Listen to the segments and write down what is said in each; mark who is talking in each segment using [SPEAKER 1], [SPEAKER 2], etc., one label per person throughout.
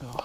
[SPEAKER 1] go.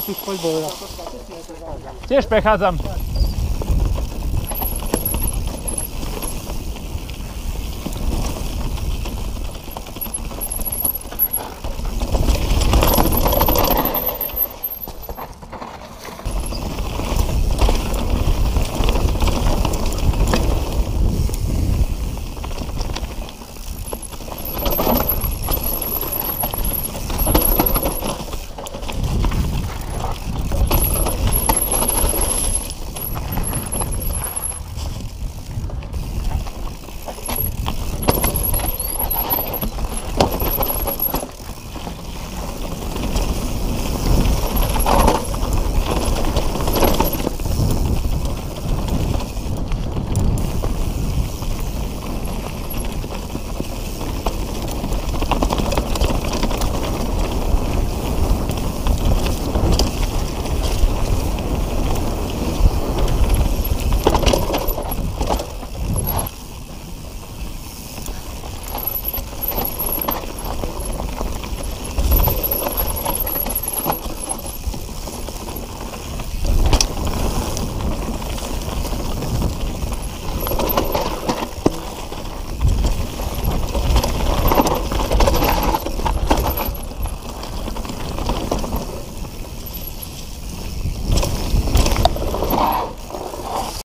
[SPEAKER 1] Tu poď bol.
[SPEAKER 2] Tiež prechádzam.